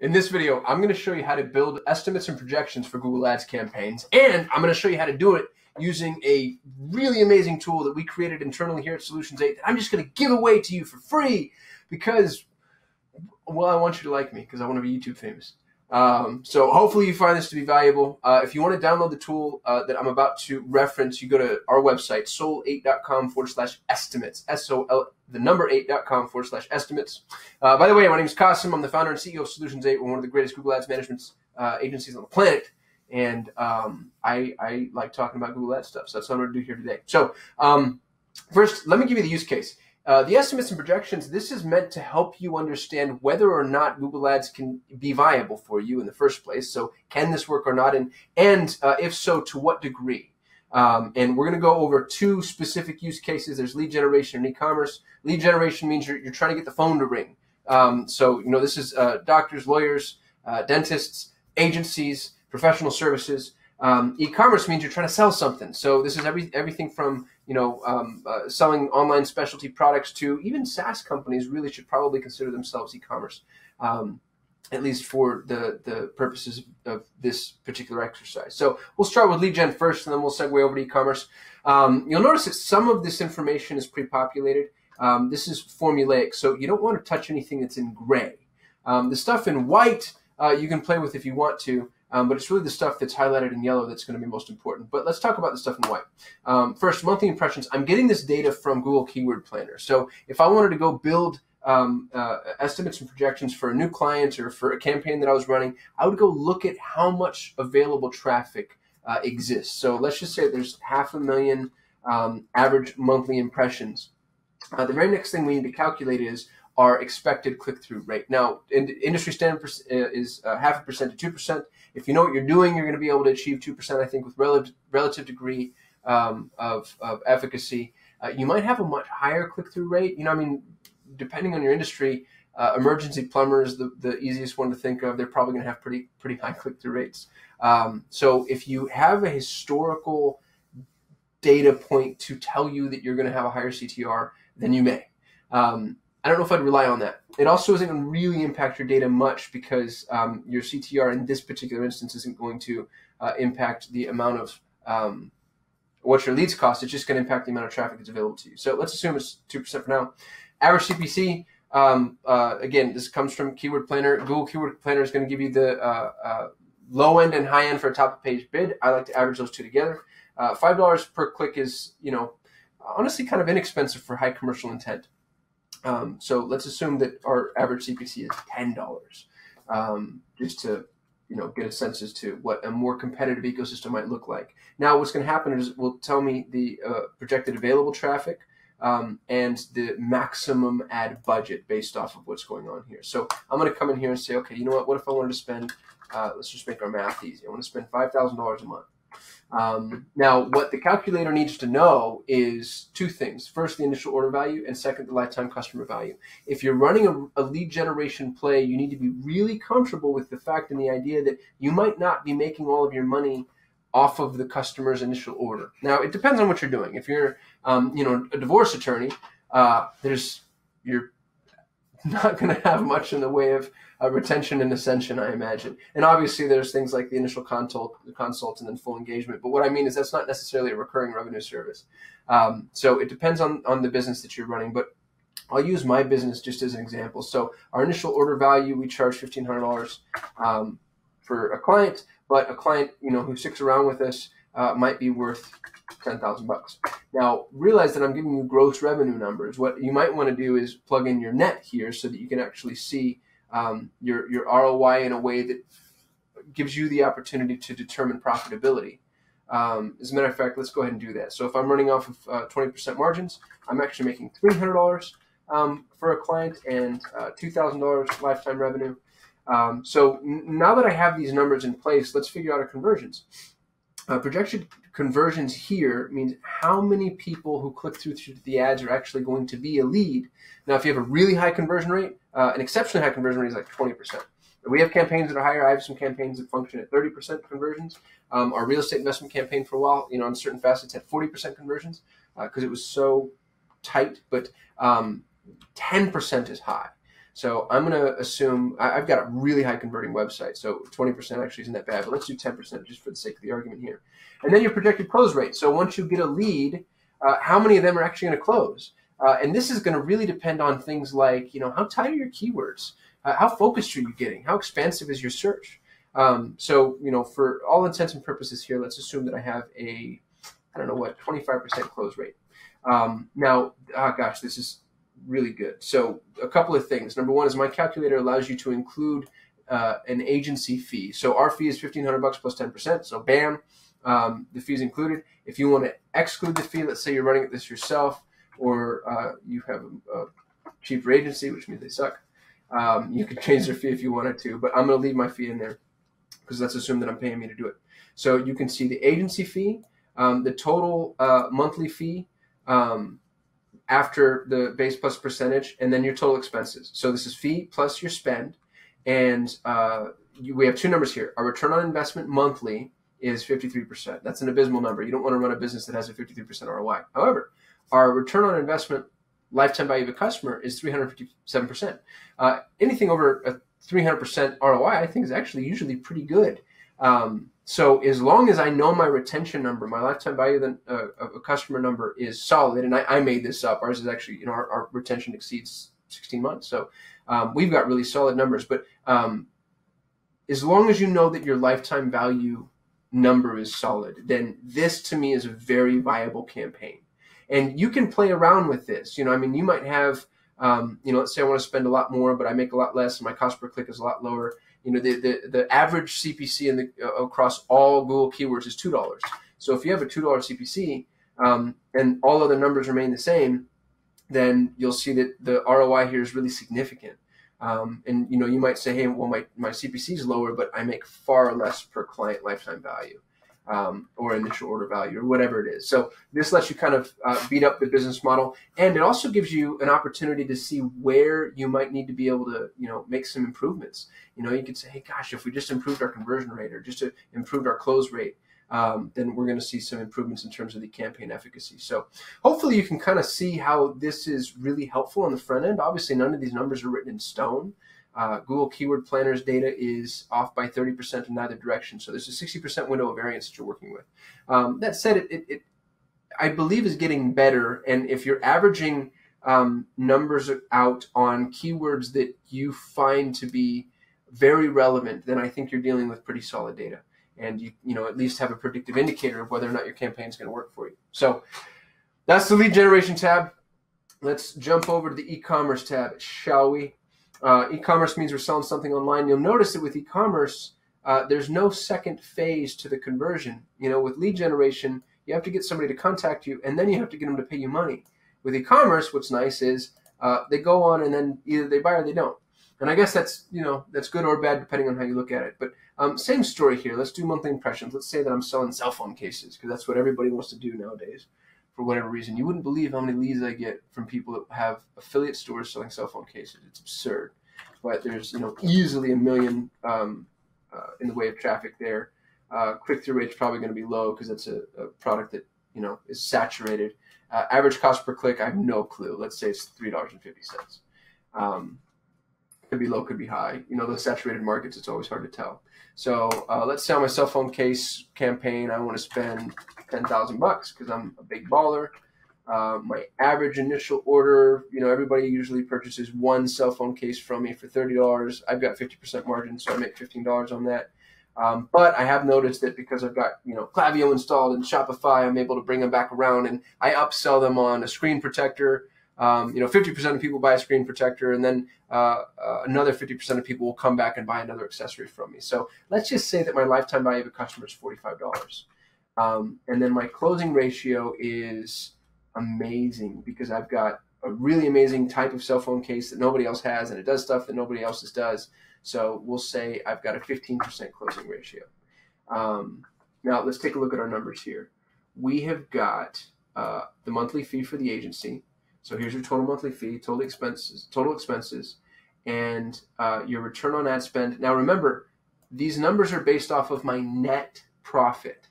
In this video, I'm going to show you how to build estimates and projections for Google Ads campaigns, and I'm going to show you how to do it using a really amazing tool that we created internally here at Solutions 8 that I'm just going to give away to you for free because, well, I want you to like me because I want to be YouTube famous. Um, so hopefully you find this to be valuable. Uh, if you want to download the tool uh, that I'm about to reference, you go to our website, sol8.com forward slash estimates, S-O-L, the number 8.com forward slash estimates. Uh, by the way, my name is Kasim. I'm the founder and CEO of Solutions 8. We're one of the greatest Google Ads management uh, agencies on the planet. And um, I, I, like talking about Google Ads stuff. So that's what I'm going to do here today. So um, first, let me give you the use case. Uh, the estimates and projections, this is meant to help you understand whether or not Google Ads can be viable for you in the first place. So can this work or not? And, and uh, if so, to what degree? Um, and we're going to go over two specific use cases. There's lead generation and e-commerce. Lead generation means you're, you're trying to get the phone to ring. Um, so, you know, this is uh, doctors, lawyers, uh, dentists, agencies, professional services. Um, e-commerce means you're trying to sell something. So this is every, everything from you know um, uh, selling online specialty products to even SaaS companies really should probably consider themselves e-commerce, um, at least for the the purposes of this particular exercise. So we'll start with lead gen first, and then we'll segue over to e-commerce. Um, you'll notice that some of this information is pre-populated. Um, this is formulaic, so you don't want to touch anything that's in gray. Um, the stuff in white uh, you can play with if you want to. Um, but it's really the stuff that's highlighted in yellow that's going to be most important. But let's talk about the stuff in white. Um, first, monthly impressions. I'm getting this data from Google Keyword Planner. So if I wanted to go build um, uh, estimates and projections for a new client or for a campaign that I was running, I would go look at how much available traffic uh, exists. So let's just say there's half a million um, average monthly impressions. Uh, the very next thing we need to calculate is our expected click-through rate. Now, in, industry standard uh, is uh, half a percent to two percent. If you know what you're doing, you're going to be able to achieve two percent. I think with relative relative degree um, of, of efficacy. Uh, you might have a much higher click-through rate. You know, I mean, depending on your industry, uh, emergency plumbers, the, the easiest one to think of, they're probably going to have pretty pretty high click-through rates. Um, so if you have a historical data point to tell you that you're going to have a higher CTR, then you may. Um, I don't know if I'd rely on that. It also isn't going to really impact your data much because um, your CTR in this particular instance isn't going to uh, impact the amount of um, what your leads cost. It's just going to impact the amount of traffic that's available to you. So let's assume it's 2% for now. Average CPC, um, uh, again, this comes from Keyword Planner. Google Keyword Planner is going to give you the uh, uh low end and high end for a top of page bid. I like to average those two together. Uh, $5 per click is, you know, honestly kind of inexpensive for high commercial intent. Um, so let's assume that our average CPC is ten dollars, um, just to you know get a sense as to what a more competitive ecosystem might look like. Now, what's going to happen is it will tell me the uh, projected available traffic um, and the maximum ad budget based off of what's going on here. So I'm going to come in here and say, okay, you know what? What if I wanted to spend? Uh, let's just make our math easy. I want to spend five thousand dollars a month. Um, now, what the calculator needs to know is two things. First, the initial order value, and second, the lifetime customer value. If you're running a, a, lead generation play, you need to be really comfortable with the fact and the idea that you might not be making all of your money off of the customer's initial order. Now, it depends on what you're doing. If you're, um, you know, a divorce attorney, uh, there's you're not going to have much in the way of uh, retention and ascension, I imagine. And obviously, there's things like the initial consult, the consult, and then full engagement. But what I mean is that's not necessarily a recurring revenue service. Um, so it depends on on the business that you're running. But I'll use my business just as an example. So our initial order value, we charge fifteen hundred dollars um, for a client, but a client you know who sticks around with us uh, might be worth ten thousand bucks. Now realize that I'm giving you gross revenue numbers. What you might want to do is plug in your net here so that you can actually see um, your your ROI in a way that gives you the opportunity to determine profitability. Um, as a matter of fact, let's go ahead and do that. So if I'm running off of uh, 20% margins, I'm actually making $300 um, for a client and uh, $2,000 lifetime revenue. Um, so now that I have these numbers in place, let's figure out our conversions. Uh, projection conversions here means how many people who click through to the ads are actually going to be a lead. Now, if you have a really high conversion rate, uh, an exceptionally high conversion rate is like 20%. We have campaigns that are higher. I have some campaigns that function at 30% conversions. Um, our real estate investment campaign for a while, you know, on certain facets had 40% conversions because uh, it was so tight, but um, 10% is high. So I'm going to assume I, have got a really high converting website. So 20% actually isn't that bad, but let's do 10% just for the sake of the argument here. And then your projected close rate. So once you get a lead, uh, how many of them are actually going to close? Uh, and this is going to really depend on things like, you know, how tight are your keywords? Uh, how focused are you getting? How expansive is your search? Um, so, you know, for all intents and purposes here, let's assume that I have a, I don't know what, 25% close rate. Um, now, oh gosh, this is really good. So, a couple of things. Number one is my calculator allows you to include uh, an agency fee. So, our fee is 1500 bucks plus 10%. So, bam, um, the fee is included. If you want to exclude the fee, let's say you're running this yourself or uh, you have a, a, cheaper agency, which means they suck. Um, you could change their fee if you wanted to, but I'm going to leave my fee in there because let's assume that I'm paying me to do it. So you can see the agency fee, um, the total uh, monthly fee um, after the base plus percentage, and then your total expenses. So this is fee plus your spend, and uh, you, we have two numbers here. Our return on investment monthly is 53%. That's an abysmal number. You don't want to run a business that has a 53% ROI. However, our return on investment lifetime value of a customer is 357%. Uh, anything over a 300% ROI, I think is actually usually pretty good. Um, so as long as I know my retention number, my lifetime value of, uh, a customer number is solid, and I, I, made this up. Ours is actually, you know, our, our retention exceeds 16 months. So um, we've got really solid numbers. But um, as long as you know that your lifetime value number is solid, then this to me is a very viable campaign and you can play around with this. You know, I mean, you might have, um, you know, let's say I want to spend a lot more, but I make a lot less, and my cost per click is a lot lower. You know, the the, the average CPC in the uh, across all Google keywords is two dollars. So if you have a two dollar CPC um, and all other numbers remain the same, then you'll see that the ROI here is really significant. Um, and you know, you might say, hey, well, my my CPC is lower, but I make far less per client lifetime value um, or initial order value or whatever it is. So this lets you kind of uh, beat up the business model, and it also gives you an opportunity to see where you might need to be able to, you know, make some improvements. You know, you could say, hey, gosh, if we just improved our conversion rate or just improved our close rate. Um, then we're going to see some improvements in terms of the campaign efficacy. So hopefully you can kind of see how this is really helpful on the front end. Obviously, none of these numbers are written in stone. Uh, Google Keyword Planner's data is off by 30% in either direction. So there's a 60% window of variance that you're working with. Um, that said, it, it, it, I believe is getting better. And if you're averaging um, numbers out on keywords that you find to be very relevant, then I think you're dealing with pretty solid data. And you, you know, at least have a predictive indicator of whether or not your campaign is going to work for you. So that's the lead generation tab. Let's jump over to the e-commerce tab, shall we? Uh, e-commerce means we're selling something online. You'll notice that with e-commerce, uh, there's no second phase to the conversion. You know, with lead generation, you have to get somebody to contact you, and then you have to get them to pay you money. With e-commerce, what's nice is uh, they go on, and then either they buy or they don't. And I guess that's you know that's good or bad depending on how you look at it. But um, same story here. Let's do monthly impressions. Let's say that I'm selling cell phone cases because that's what everybody wants to do nowadays for whatever reason. You wouldn't believe how many leads I get from people that have affiliate stores selling cell phone cases. It's absurd. But there's you know easily a million um, uh, in the way of traffic there. Uh, click through rate is probably going to be low because it's a, a, product that you know is saturated. Uh, average cost per click, I have no clue. Let's say it's three dollars and fifty cents. Um, could be low, could be high. You know, those saturated markets, it's always hard to tell. So uh, let's say on my cell phone case campaign, I want to spend ten thousand bucks because I'm a big baller. Uh, my average initial order, you know, everybody usually purchases one cell phone case from me for thirty dollars. I've got fifty percent margin, so I make fifteen dollars on that. Um, but I have noticed that because I've got you know Klaviyo installed in Shopify, I'm able to bring them back around, and I upsell them on a screen protector. Um, you know, 50% of people buy a screen protector, and then uh, uh, another 50% of people will come back and buy another accessory from me. So let's just say that my lifetime value of a customer is $45. Um, and then my closing ratio is amazing because I've got a really amazing type of cell phone case that nobody else has, and it does stuff that nobody else does. So we'll say I've got a 15% closing ratio. Um, now let's take a look at our numbers here. We have got uh, the monthly fee for the agency. So here's your total monthly fee, total expenses, total expenses, and uh, your return on ad spend. Now remember, these numbers are based off of my net profit.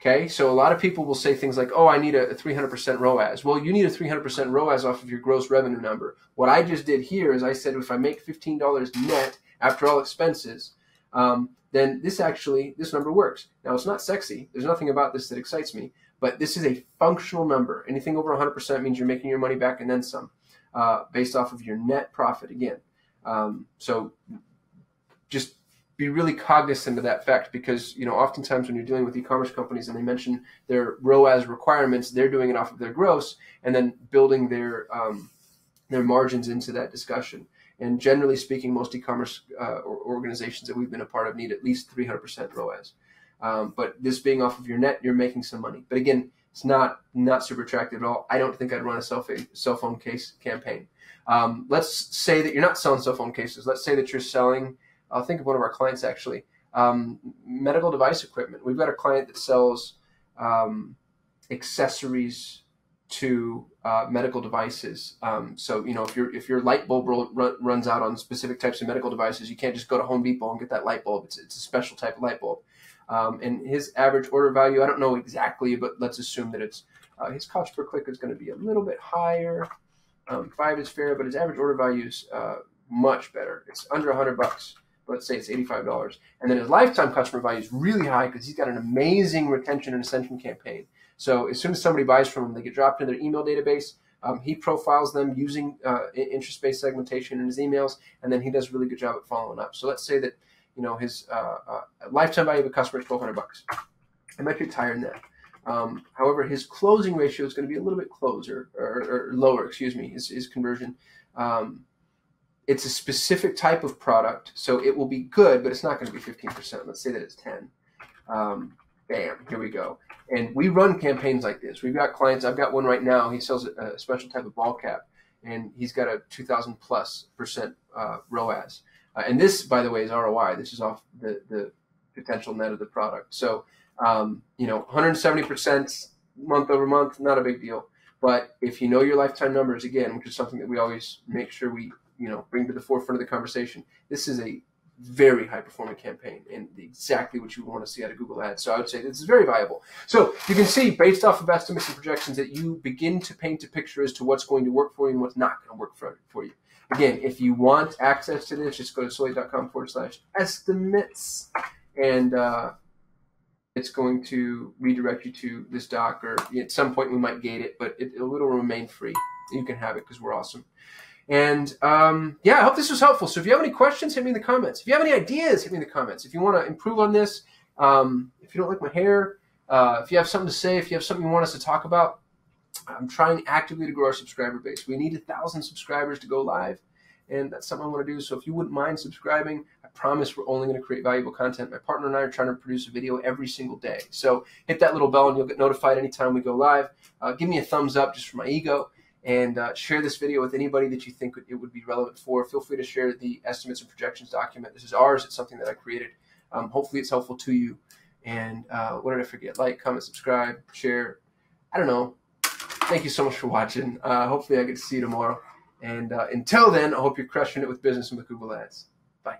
Okay, so a lot of people will say things like, "Oh, I need a 300% ROAS." Well, you need a 300% ROAS off of your gross revenue number. What I just did here is I said if I make $15 net after all expenses, um, then this actually this number works. Now it's not sexy. There's nothing about this that excites me, but this is a functional number. Anything over 100% means you're making your money back and then some, uh, based off of your net profit again. Um, so just be really cognizant of that fact because you know oftentimes when you're dealing with e-commerce companies and they mention their ROAS requirements, they're doing it off of their gross and then building their um, their margins into that discussion. And generally speaking, most e-commerce uh, organizations that we've been a part of need at least 300% ROAS. Um, but this being off of your net, you're making some money. But again, it's not not super attractive at all. I don't think I'd run a cell, cell phone case campaign. Um, let's say that you're not selling cell phone cases. Let's say that you're selling. I'll think of one of our clients actually. Um, medical device equipment. We've got a client that sells um, accessories to uh, medical devices. Um, so you know, if your if your light bulb run, runs out on specific types of medical devices, you can't just go to Home Depot and get that light bulb. It's, it's a special type of light bulb. Um, and his average order value, I don't know exactly, but let's assume that it's uh, his cost per click is going to be a little bit higher. Um, five is fair, but his average order value is uh, much better. It's under 100 bucks. Let's say it's $85. And then his lifetime customer value is really high because he's got an amazing retention and ascension campaign. So as soon as somebody buys from him, they get dropped into their email database. Um, he profiles them using uh, interest-based segmentation in his emails, and then he does a really good job at following up. So let's say that you know his uh, uh, lifetime value of a customer is twelve hundred bucks. It might be higher than that. Um, however, his closing ratio is going to be a little bit closer or, or lower. Excuse me, his, his conversion. Um, it's a specific type of product, so it will be good, but it's not going to be fifteen percent. Let's say that it's ten. Um, bam, here we go. And we run campaigns like this. We've got clients. I've got one right now. He sells a special type of ball cap, and he's got a 2,000 plus percent uh, ROAS. Uh, and this, by the way, is ROI. This is off the, the potential net of the product. So, um, you know, 170 percent month over month, not a big deal. But if you know your lifetime numbers, again, which is something that we always make sure we, you know, bring to the forefront of the conversation, this is a very high performing campaign and exactly what you want to see out of Google Ads. So I would say this is very viable. So you can see based off of estimates and projections that you begin to paint a picture as to what's going to work for you and what's not going to work for, for you. Again, if you want access to this, just go to sol8.com forward slash estimates and uh, it's going to redirect you to this doc or at some point we might gate it, but it, it'll remain free. You can have it because we're awesome. And um, yeah, I hope this was helpful. So if you have any questions, hit me in the comments. If you have any ideas, hit me in the comments. If you want to improve on this, um, if you don't like my hair, uh, if you have something to say, if you have something you want us to talk about, I'm trying actively to grow our subscriber base. We need a thousand subscribers to go live, and that's something I want to do. So if you wouldn't mind subscribing, I promise we're only going to create valuable content. My partner and I are trying to produce a video every single day. So hit that little bell, and you'll get notified anytime we go live. Uh, give me a thumbs up just for my ego and uh, share this video with anybody that you think it would be relevant for. Feel free to share the estimates and projections document. This is ours. It's something that I created. Um, hopefully, it's helpful to you. And uh, what did I forget? Like, comment, subscribe, share. I don't know. Thank you so much for watching. Uh, hopefully, I get to see you tomorrow. And uh, until then, I hope you're crushing it with business and with Google Ads. Bye.